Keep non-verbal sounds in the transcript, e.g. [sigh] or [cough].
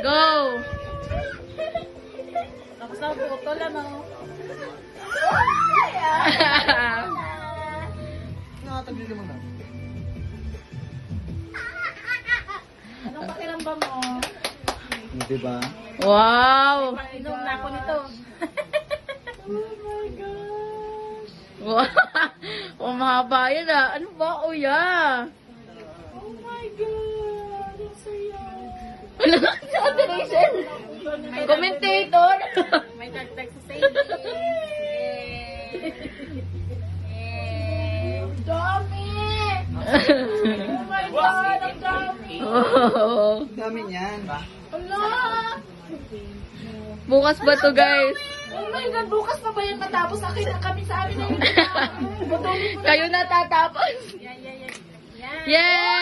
Go! Tapos na photo lang oh. Nakatagli naman na. Anong pakiramdam mo? Hindi ba? wow! Inom na ako nito. Wow! Oh, mahaba yan ah. Ano ba, uya? Oh my God! Ang saya. [laughs] May tagtag sa savings. Yay! Dami! Oh my God! Ang dami! oh. Ang dami niyan. Ala! Bukas ba to guys? Oh my God! Bukas pa ba yan matapos? Akin na kami sa amin na yun. [laughs] Kayo natatapos. Yay!